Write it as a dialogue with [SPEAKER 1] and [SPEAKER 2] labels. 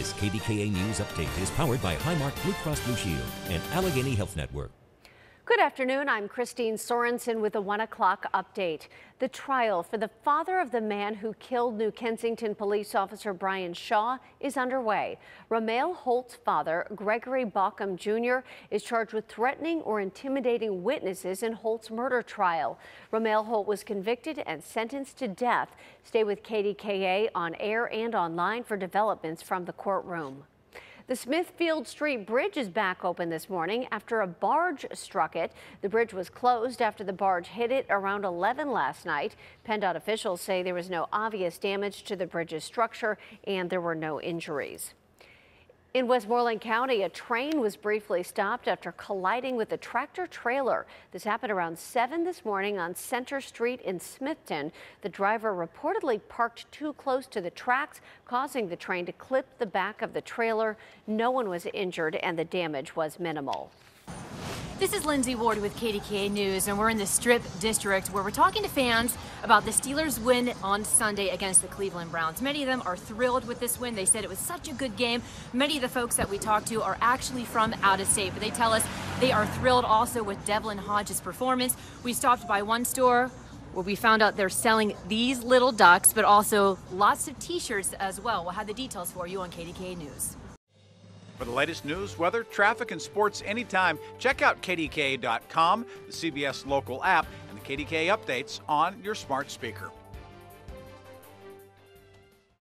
[SPEAKER 1] This KDKA News Update is powered by Highmark Blue Cross Blue Shield and Allegheny Health Network.
[SPEAKER 2] Good afternoon. I'm Kristine Sorensen with a 1 o'clock update. The trial for the father of the man who killed New Kensington police officer Brian Shaw is underway. Rahmael Holt's father, Gregory Baucom Jr., is charged with threatening or intimidating witnesses in Holt's murder trial. Rahmael Holt was convicted and sentenced to death. Stay with KDKA on air and online for developments from the courtroom. The Smithfield Street Bridge is back open this morning after a barge struck it. The bridge was closed after the barge hit it around 11 last night. PennDOT officials say there was no obvious damage to the bridge's structure and there were no injuries. In Westmoreland County, a train was briefly stopped after colliding with a tractor trailer. This happened around 7 this morning on Center Street in Smithton. The driver reportedly parked too close to the tracks, causing the train to clip the back of the trailer. No one was injured and the damage was minimal.
[SPEAKER 3] This is Lindsay Ward with KDKA News, and we're in the Strip District where we're talking to fans about the Steelers' win on Sunday against the Cleveland Browns. Many of them are thrilled with this win. They said it was such a good game. Many of the folks that we talked to are actually from out of state, but they tell us they are thrilled also with Devlin Hodges' performance. We stopped by one store where we found out they're selling these little ducks, but also lots of t-shirts as well. We'll have the details for you on KDKA News.
[SPEAKER 4] For the latest news, weather, traffic, and sports anytime, check out KDKA.com, the CBS local app, and the KDKA updates on your smart speaker.